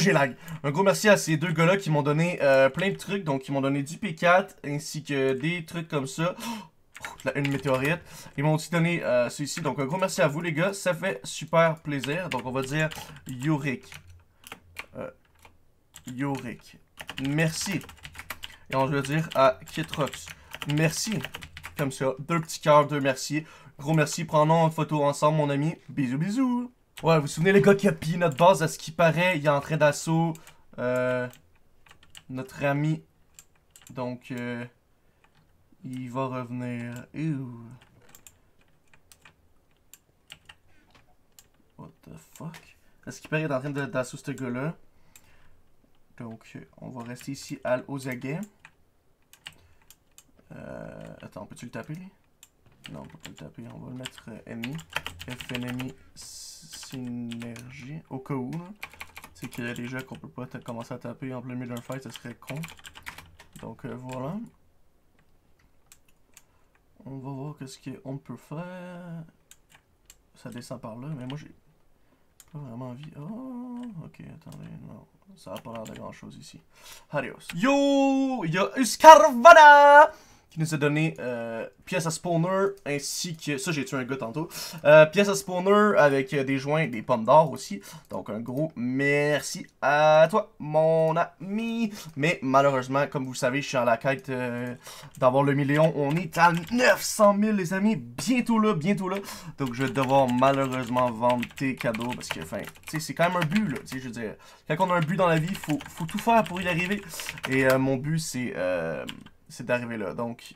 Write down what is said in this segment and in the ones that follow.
j'ai lag. Un gros merci à ces deux gars-là qui m'ont donné euh, plein de trucs. Donc, ils m'ont donné du P4 ainsi que des trucs comme ça. Oh, une météorite. Ils m'ont aussi donné euh, celui-ci. Donc, un gros merci à vous, les gars. Ça fait super plaisir. Donc, on va dire Yorick. Euh, Yorick. Merci. Et on va dire à Kitrox. Merci. Comme ça. Deux petits cœurs, deux merci. Gros merci. Prenons une photo ensemble, mon ami. Bisous, bisous. Ouais, vous vous souvenez, les gars, qui a pillé notre base, à ce qui paraît, il est en train d'assaut euh, notre ami. Donc, euh, il va revenir. What the fuck? À ce qui paraît, il est en train d'assaut ce gars-là. Donc, on va rester ici à, aux aguets. Euh, attends, peux-tu le taper? Non, on peut pas le taper. On va le mettre euh, ennemi. Synergie. Au cas où, C'est qu'il y a des qu'on peut pas commencer à taper en plein milieu d'un fight, ça serait con. Donc euh, voilà. On va voir qu'est-ce qu'on peut faire. Ça descend par là, mais moi j'ai pas vraiment envie. Oh, ok, attendez, non. Ça a pas l'air de grand chose ici. Adios. Yo! Il y a Uscarvana! Qui nous a donné euh, pièce à spawner ainsi que... Ça, j'ai tué un gars tantôt. Euh, pièce à spawner avec des joints, des pommes d'or aussi. Donc, un gros merci à toi, mon ami. Mais malheureusement, comme vous savez, je suis en la quête euh, d'avoir le million. On est à 900 000, les amis. Bientôt là, bientôt là. Donc, je vais devoir malheureusement vendre tes cadeaux parce que, enfin, tu sais, c'est quand même un but, là. Tu sais, je veux dire, quand on a un but dans la vie, il faut, faut tout faire pour y arriver. Et euh, mon but, c'est... Euh, c'est d'arriver là. Donc,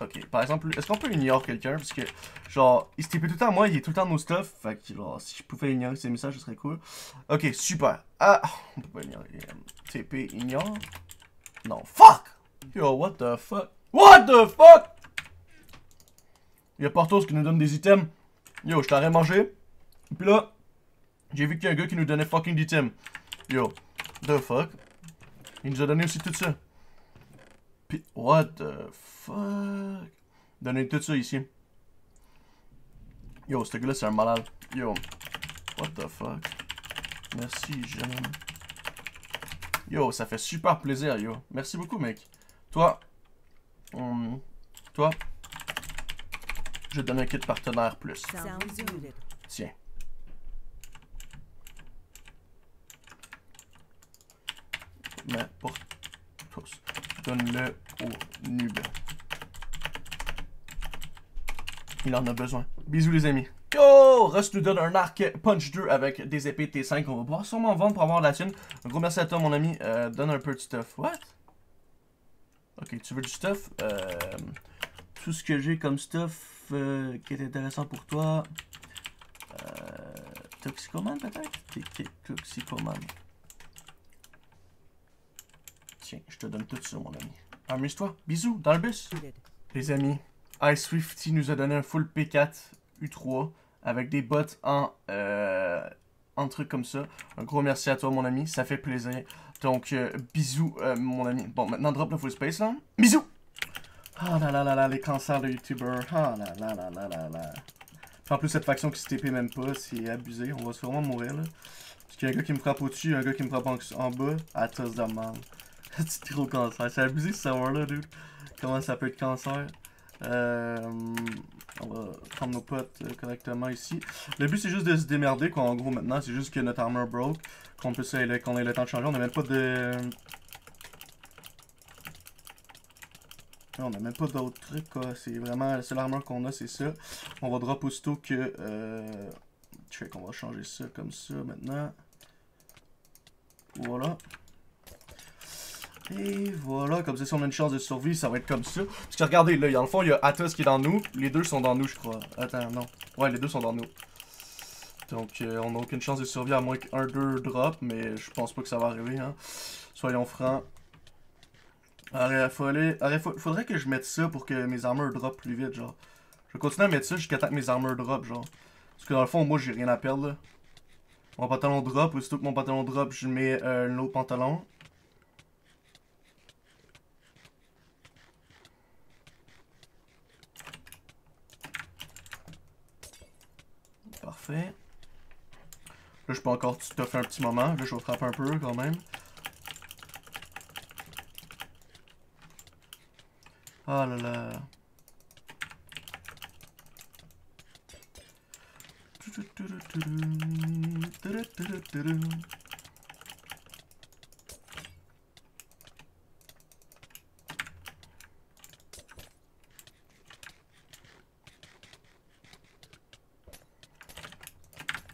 ok. Par exemple, est-ce qu'on peut ignorer quelqu'un? Parce que, genre, il se tout le temps à moi, il est tout le temps nos stuff. Fait que, genre, si je pouvais ignorer ses messages, ce serait cool. Ok, super. Ah, on peut pas ignorer. TP ignore. Non, fuck! Yo, what the fuck? What the fuck? Il y a Portos qui nous donne des items. Yo, je t'aurais mangé. Puis là, j'ai vu qu'il y a un gars qui nous donnait fucking d'items. Yo, the fuck? Il nous a donné aussi tout ça. What the fuck? Donnez tout ça ici. Yo, ce gars-là, c'est un malade. Yo. What the fuck? Merci, jeune. Yo, ça fait super plaisir, yo. Merci beaucoup, mec. Toi. Hum, toi. Je donne un kit partenaire plus. Tiens. Mais pour tous. Donne-le au noob. Il en a besoin. Bisous les amis. Yo! Rust nous donne un arc Punch 2 avec des épées T5 qu'on va pouvoir sûrement vendre pour avoir la thune. Un gros merci à toi mon ami. Euh, donne un peu de stuff. What? Ok, tu veux du stuff? Euh, tout ce que j'ai comme stuff euh, qui est intéressant pour toi. Toxicoman peut-être? Toxicoman. Je te donne tout ça, mon ami. Amuse-toi. Bisous, dans le bus. Les amis, Ice Swifty nous a donné un full P4 U3 avec des bottes en, euh, en truc comme ça. Un gros merci à toi, mon ami. Ça fait plaisir. Donc, euh, bisous, euh, mon ami. Bon, maintenant, drop le full space, là. Bisous! Oh là là là là, les cancers de YouTubers. Oh là là là là là là. En plus, cette faction qui se TP même pas, c'est abusé. On va sûrement mourir, là. Parce qu'il y a un gars qui me frappe au-dessus, un gars qui me frappe en, bas. À tous. c'est trop cancer. C'est abusé ce savoir-là, dude. Comment ça peut être cancer. Euh, on va prendre nos potes euh, correctement ici. Le but, c'est juste de se démerder, quoi, en gros, maintenant. C'est juste que notre armor broke. Qu'on puisse qu'on ait le temps de changer. On n'a même pas de... on n'a même pas d'autres trucs, quoi. C'est vraiment... Le seul armor qu'on a, c'est ça. On va drop aussitôt que... Euh... Je sais qu'on va changer ça comme ça, maintenant. Voilà. Et voilà, comme ça, si on a une chance de survie, ça va être comme ça. Parce que regardez, là, dans le fond, il y a Atos qui est dans nous. Les deux sont dans nous, je crois. Attends, non. Ouais, les deux sont dans nous. Donc, euh, on n'a aucune chance de survie à moins qu'un, deux drop, mais je pense pas que ça va arriver, hein. Soyons francs. Arrête, faudrait que je mette ça pour que mes armures drop plus vite, genre. Je vais continuer à mettre ça jusqu'à temps que mes armures drop, genre. Parce que dans le fond, moi, j'ai rien à perdre, là. Mon pantalon drop, aussitôt que mon pantalon drop, je mets euh, l'autre pantalon. Là, je peux encore faire un petit moment. Là, je vais un peu quand même. Ah là là.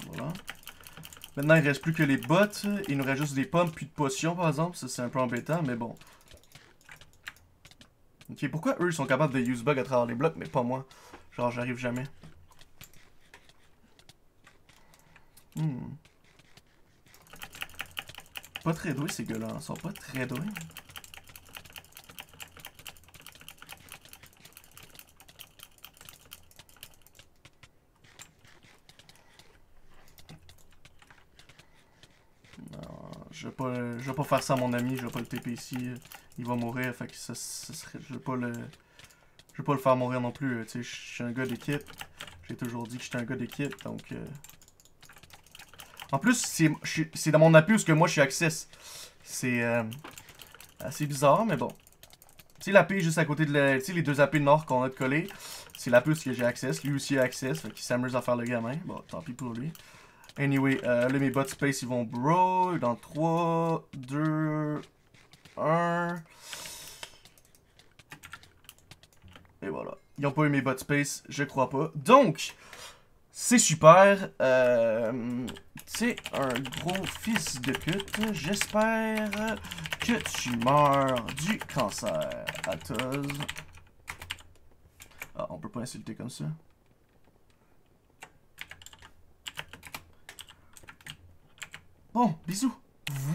Voilà. Maintenant, il reste plus que les bottes. Il nous reste juste des pommes puis de potions, par exemple. Ça, c'est un peu embêtant, mais bon. Ok, pourquoi eux, ils sont capables de use bug à travers les blocs, mais pas moi? Genre, j'arrive jamais. Hmm. Pas très doués, ces gars-là. Ils sont pas très doués. Je vais pas, je vais pas faire ça à mon ami, je vais pas le TP ici, il va mourir, fait que ça, serait, je vais pas le, je vais pas le faire mourir non plus, tu sais, je suis un gars d'équipe, j'ai toujours dit que j'étais un gars d'équipe, donc, euh... en plus, c'est dans mon appui parce que moi je suis access, c'est euh, assez bizarre, mais bon, tu sais, l'AP juste à côté de la, tu sais, les deux AP nord qu'on a de coller, c'est la que j'ai access, lui aussi a access, fait qu'il s'amuse à faire le gamin, bon, tant pis pour lui. Anyway, euh, là, mes bot space, ils vont bro. Dans 3, 2, 1. Et voilà. Ils n'ont pas eu mes bot space, je crois pas. Donc, c'est super. Euh, c'est un gros fils de pute. J'espère que tu meurs du cancer, Atos. Ah, on peut pas insulter comme ça. Bon, bisous.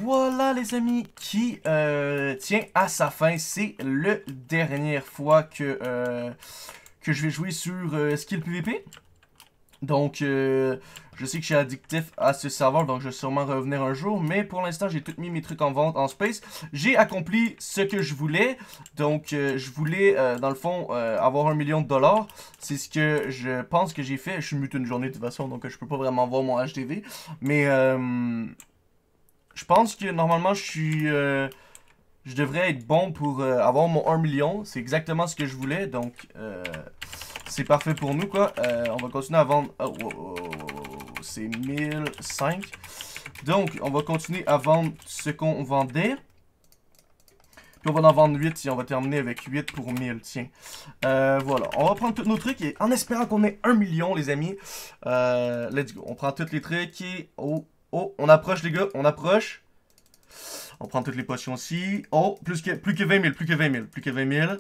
Voilà les amis, qui euh, tient à sa fin. C'est la dernière fois que, euh, que je vais jouer sur euh, Skill PVP. Donc, je sais que je suis addictif à ce serveur, donc je vais sûrement revenir un jour. Mais pour l'instant, j'ai tout mis mes trucs en vente en space. J'ai accompli ce que je voulais. Donc, je voulais, dans le fond, avoir un million de dollars. C'est ce que je pense que j'ai fait. Je suis muté une journée de toute façon, donc je peux pas vraiment voir mon HDV. Mais je pense que normalement, je suis... Euh, je devrais être bon pour euh, avoir mon 1 million. C'est exactement ce que je voulais. Donc, euh, c'est parfait pour nous, quoi. on va continuer à vendre... Oh, oh, oh, c'est 1005. Donc, on va continuer à vendre ce qu'on vendait. Puis on va en vendre 8 si on va terminer avec 8 pour 1000, tiens. voilà, on va prendre tous nos trucs et en espérant qu'on ait 1 million, les amis. let's go, on prend tous les trucs et... Oh, Oh, on approche les gars, on approche. On prend toutes les potions aussi. Oh, plus que, plus que 20 000, plus que 20 000, plus que 20 000.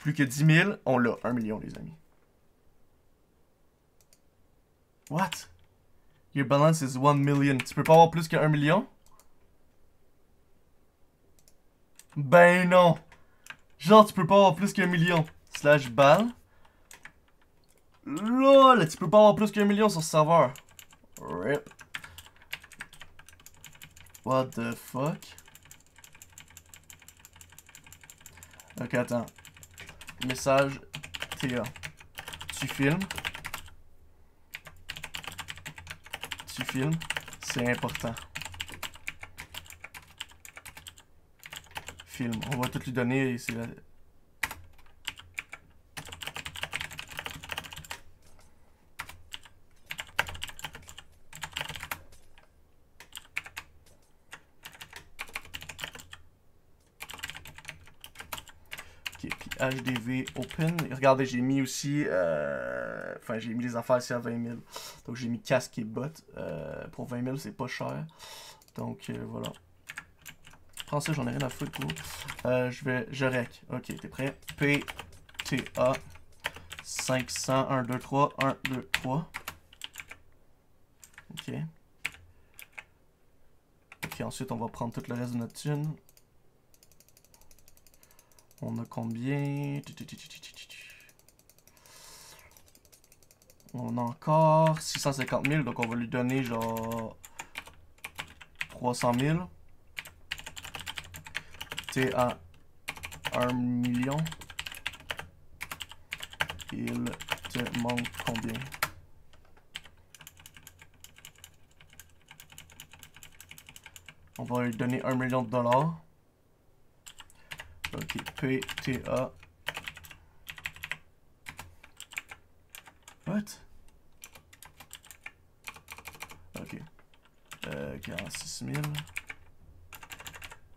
Plus que 10 000. On l'a, 1 million les amis. What? Your balance is 1 million. Tu peux pas avoir plus que 1 million? Ben non! Genre, tu peux pas avoir plus qu'un million. Slash ball. LOL! Tu peux pas avoir plus qu'un million sur ce serveur. Rip. What the fuck? Ok, attends. Message Théa. Tu filmes. Tu filmes. C'est important. Film. On va tout lui donner. C'est la... HDV Open. regardez, j'ai mis aussi... Euh, enfin, j'ai mis les affaires ici à 20 000. Donc, j'ai mis casque et bot. Euh, pour 20 000, c'est pas cher. Donc, euh, voilà. Prends ça, j'en ai rien à foutre, je vais... Je rec. Ok, t'es prêt? P, T, A, 500, 1, 2, 3, 1, 2, 3. Ok. Ok, ensuite, on va prendre tout le reste de notre thune. On a combien? On a encore 650 000, donc on va lui donner genre 300 000. T'es à 1 million. Il te manque combien? On va lui donner 1 million de dollars. PTA. What? Ok. Euh, 46 000.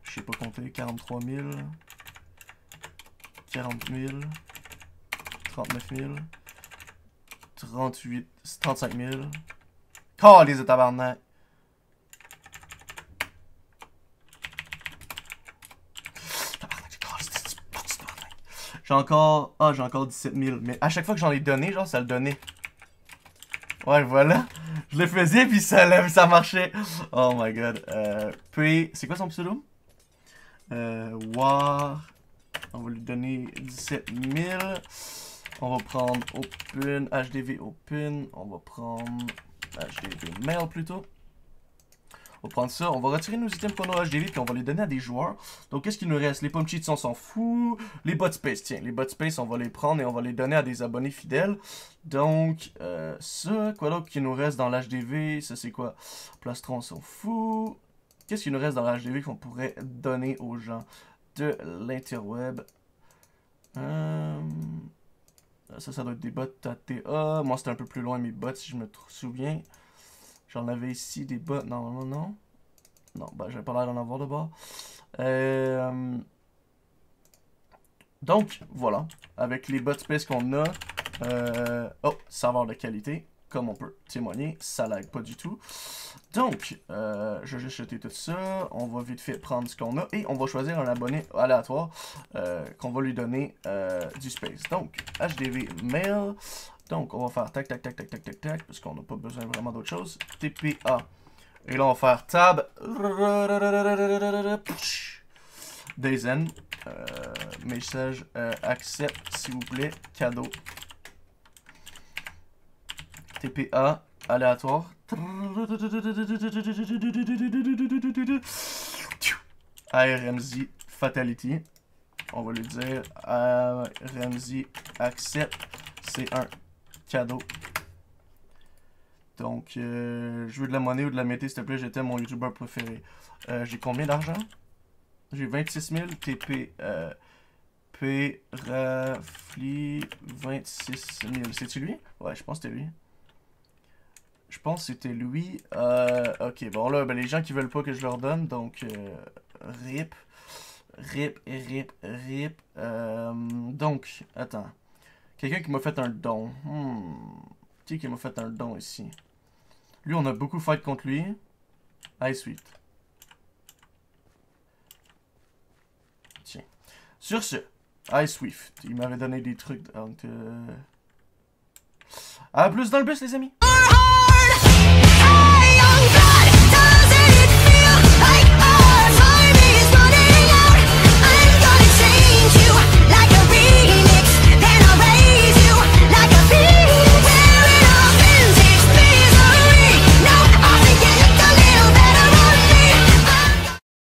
Je sais pas compter. 43 000. 40 000. 39 000. 38... 35 000. Oh, les tabarnak! J'ai encore... Ah, j'ai encore 17 000. Mais à chaque fois que j'en ai donné, genre, ça le donnait. Ouais, voilà. Je le faisais, puis ça, ça marchait. Oh my god. Euh, puis, c'est quoi son pseudo? Euh, War. On va lui donner 17 000. On va prendre Open, HDV Open. On va prendre HDV Mail plutôt. On va prendre ça. On va retirer nos items qu'on a HDV puis on va les donner à des joueurs. Donc, qu'est-ce qu'il nous reste? Les pommes cheats, on s'en fout. Les bots space, tiens. Les bots space, on va les prendre et on va les donner à des abonnés fidèles. Donc, euh, ça. Quoi d'autre qui nous reste dans l'HDV? Ça, c'est quoi? Plastron, on s'en fout. Qu'est-ce qu'il nous reste dans l'HDV qu'on pourrait donner aux gens de l'interweb? Euh... Ça, ça doit être des bots ATA. Moi, c'était un peu plus loin mes bots, si je me souviens. J'en avais ici des bots. Non, non, non. Non, ben, j'avais pas l'air d'en avoir de bas. Euh... Donc, voilà. Avec les bots space qu'on a. Euh... Oh, savoir de qualité comme on peut témoigner, ça lag pas du tout. Donc, euh, je vais juste jeter tout ça. On va vite fait prendre ce qu'on a et on va choisir un abonné aléatoire qu'on va lui donner du space. Donc, HDV mail. Donc, on va faire tac, tac, tac, tac, tac, tac, tac, parce qu'on n'a pas besoin vraiment d'autre chose. TPA. Et là, on va faire tab. Dazen. message accept, s'il vous plaît. Cadeau. TPA aléatoire. ARMZ Fatality. On va lui dire ARMZ Accept. C'est un Donc, euh, je veux de la monnaie ou de la mété, s'il te plaît. J'étais mon YouTuber préféré. Euh, J'ai combien d'argent? J'ai 26 000 TP. Euh, P. Rafli 26 000. C'est-tu lui? Ouais, je pense que c'était lui. Je pense que c'était lui. Euh, ok, bon là, ben, les gens qui veulent pas que je leur donne, donc rip, rip, rip, rip. Donc, attends. Quelqu'un qui m'a fait un don. Hmm. Qui qui m'a fait un don ici? Lui, on a beaucoup fight contre lui. Ice Sweet. Tiens. Sur ce, Ice Swift. Il m'avait donné des trucs. Donc, euh... Plus dans le bus, les amis!